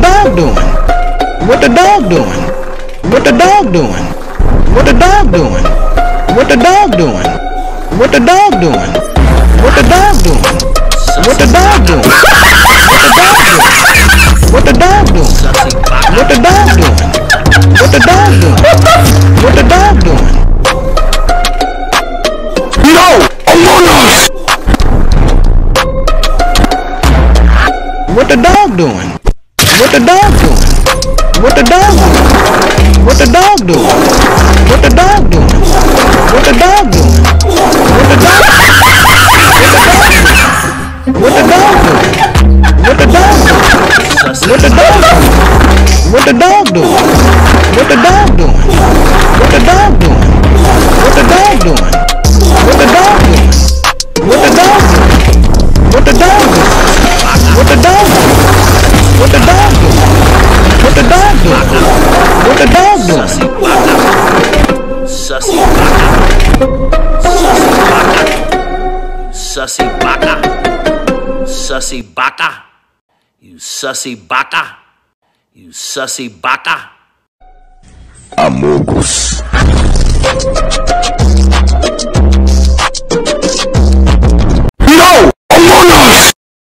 dog doing? What the dog doing? What the dog doing? What the dog doing? What the dog doing? What the dog doing? What the dog doing? What the dog doing? What the dog doing? What the dog doing? What the dog doing? What the dog doing? No! Among Us! What the dog doing? What the dog doing? What the dog doing? What the dog doing? What the dog doing? What the dog doing? What the dog What the dog doing? What the dog doing? What the dog doing? What the dog doing? What the dog doing? What the dog doing? Sussy baka. Sussy baka. Sussy baka. You sussy baka. You sussy baka. Amogus.